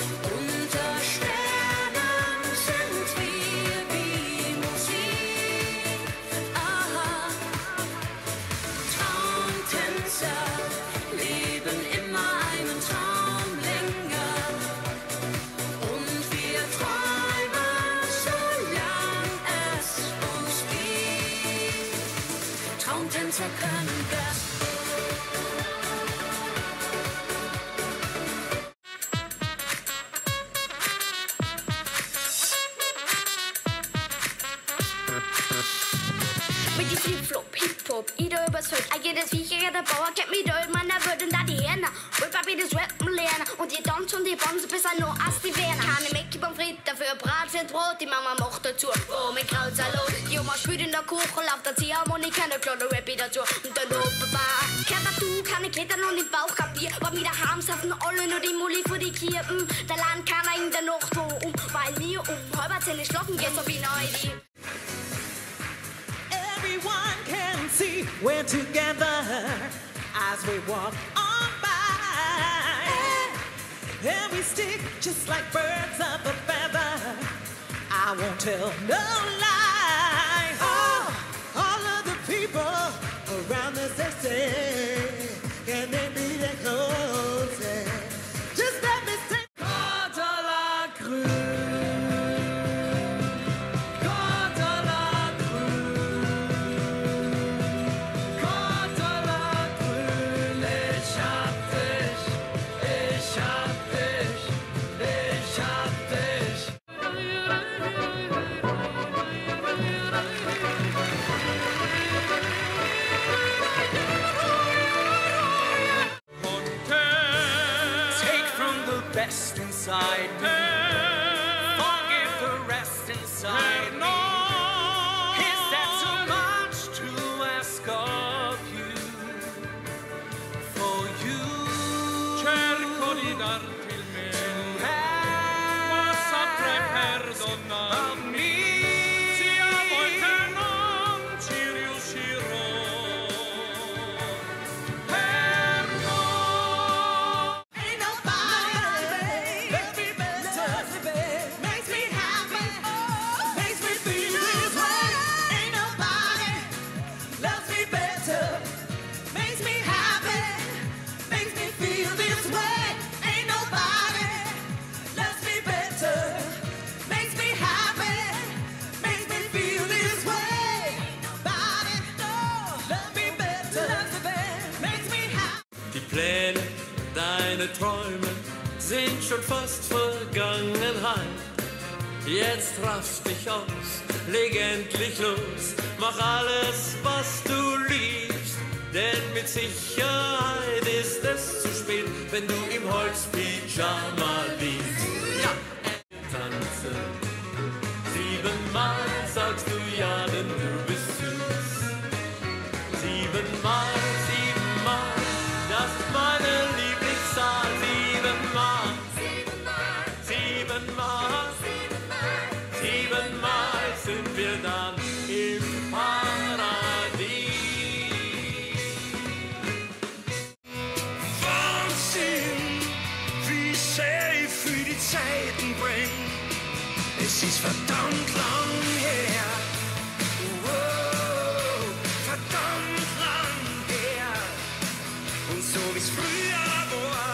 Ooh. Mit die flip-flop, hip-hop, i der überzeugt. Ein jedes Viecher, der Bauer kennt mich dort, man, er würden da die Hähne. Rap wie das Rappen lernen. Und die Tanz und die Bonze besser nur als die Werner. Keine Mäcki beim Fried, dafür Bratwurst, Brot, die Mama macht dazu. Oh, mit Krautsalat. Die Oma spielt in der Kuchen, läuft der Ziehharmonika, der kleine Rappi dazu. Und dann Opa, kennt du, keine Klettern und im Bauch kapier. War wieder heimsaufen, alle nur die Mulli für die Kirchen. Der Land keiner in der Nacht wo um, weil wir um halb zehn schlafen gehen, so wie neu die. We're together as we walk on by. And we stick just like birds of a feather. I won't tell no lie. Oh, all of the people around the city, can they be that close? Best inside me. Forgive the rest inside deine Träume sind schon fast Vergangenheit. Jetzt raffst dich aus, leg endlich los, mach alles, was du liebst. Denn mit Sicherheit ist es zu spät, wenn du im Holzpyjama siebenmal, siebenmal sind wir dann im Paradies. Wahnsinn, wie sehr für die Zeiten bringt. Es ist verdammt lang her. Wow, verdammt lang her. Und so wie's früher war.